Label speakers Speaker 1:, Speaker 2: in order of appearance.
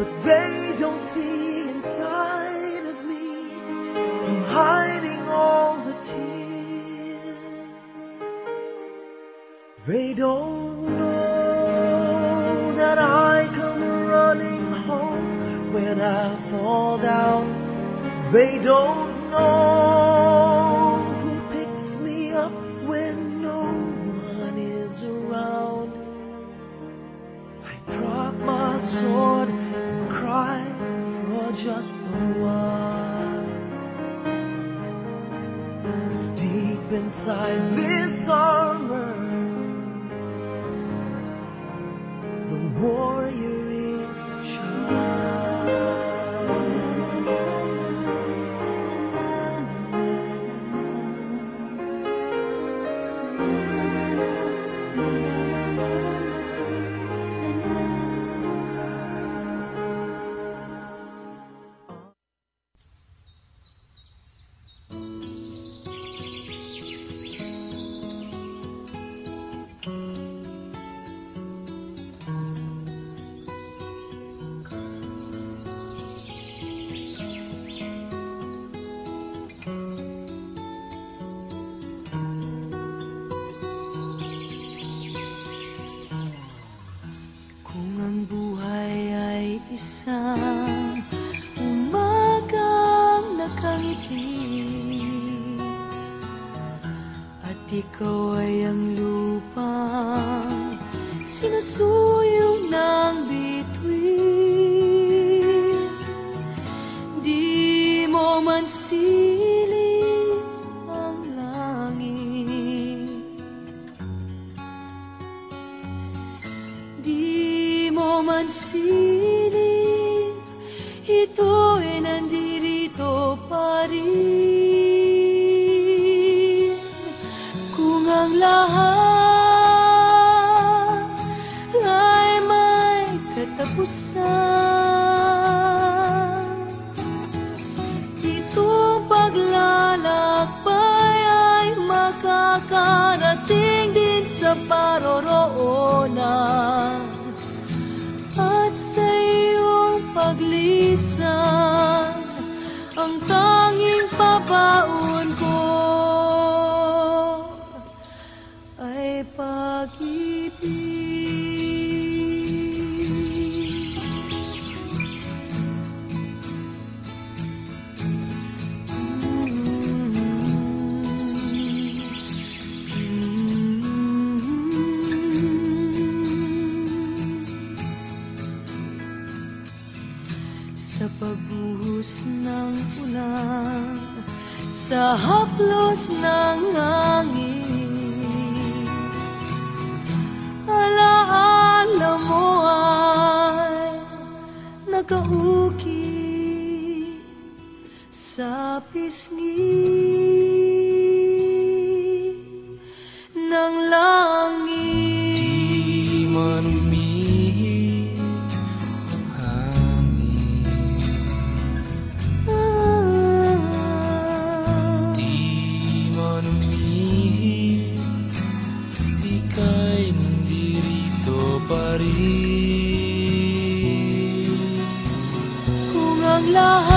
Speaker 1: But they don't see inside of me, I'm hiding all the tears. They don't know that I come running home when I fall down. They don't know inside this armor, the warrior
Speaker 2: ikaw ay ang lupang sinusuyo ng bituin. Di mo man siling ang langit. Di mo man siling. Ito ay nandirito pa rin ay may katapusan. Itong paglalakbay ay makakarating din sa paroroonan Sa haplos ng hangin Alaala mo ay nakauki sa pisngi ng langit. love.